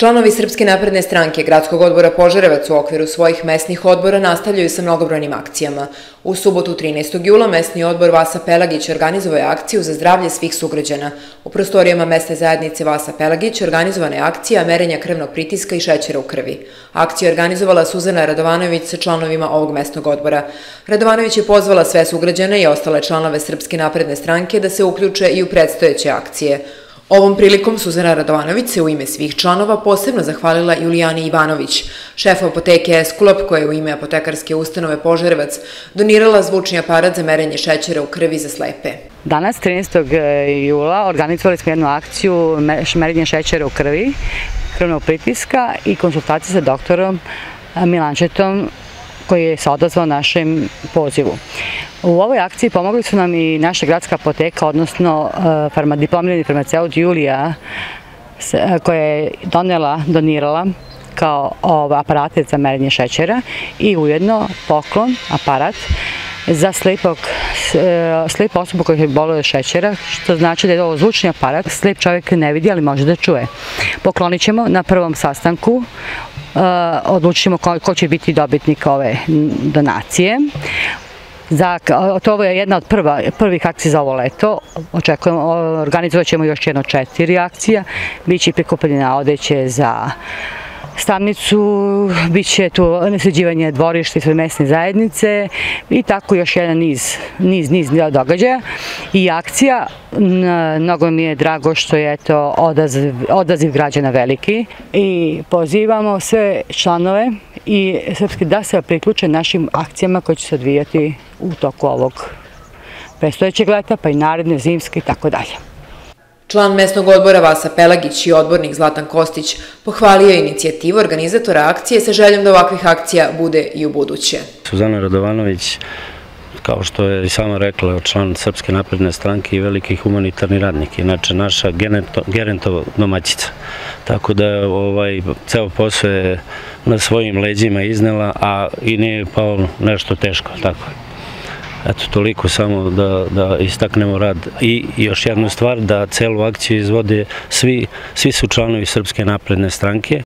Članovi Srpske napredne stranke Gradskog odbora Požarevac u okviru svojih mesnih odbora nastavljaju sa mnogobrojnim akcijama. U subotu 13. jula mesni odbor Vasa Pelagić organizovao je akciju za zdravlje svih sugrađana. U prostorijama mesne zajednice Vasa Pelagić organizovana je akcija merenja krvnog pritiska i šećera u krvi. Akciju je organizovala Suzana Radovanović sa članovima ovog mesnog odbora. Radovanović je pozvala sve sugrađane i ostale članove Srpske napredne stranke da se uključe i u predstojeće akcije. Ovom prilikom Suzana Radovanović se u ime svih članova posebno zahvalila Julijani Ivanović, šefa apoteke Eskulap koja je u ime apotekarske ustanove Požarevac donirala zvučni aparat za merenje šećera u krvi za slepe. Danas, 13. jula, organizovali smo jednu akciju merenja šećera u krvi, krvnog pritiska i konsultacije sa doktorom Milančetom koji se odazvao našem pozivu. U ovoj akciji pomogli su nam i naša gradska apoteka, odnosno e, diplomirani farmaceut Julija, e, koja je donela, donirala kao aparate za merenje šećera i ujedno poklon, aparat, za slepog, e, slep osobu koja je boluje šećera, što znači da je ovo zvučni aparat, slep čovjek ne vidi, ali može da čuje. Poklonit ćemo na prvom sastanku odlučimo ko, ko će biti dobitnik ove donacije. Za, to je jedna od prva, prvih akcija za ovo leto. Očekujemo, organizovat ćemo još jedno četiri akcija. Biće prikupljena odeće za stavnicu, bit će tu nasređivanje dvorišta i sve mesne zajednice i tako još jedan niz, niz, niz događaja i akcija. Mnogo mi je drago što je to odaziv, odaziv građana veliki i pozivamo sve članove i srpski da se priključe našim akcijama koje će se odvijati u toku ovog prestojećeg leta, pa i naredne, zimske i tako dalje. Član mesnog odbora Vasa Pelagić i odbornik Zlatan Kostić pohvalio inicijativu organizatora akcije sa željom da ovakvih akcija bude i u buduće. Suzana Radovanović, kao što je i sama rekla, član Srpske napredne stranke i veliki humanitarni radnik, inače naša gerentova domaćica. Tako da je ovaj, ceo posao je na svojim leđima iznela, a i nije pao nešto teško, tako je. Eto, toliko samo da, da istaknemo rad. I još jednu stvar, da celu akciju izvode svi, svi su članovi Srpske napredne stranke.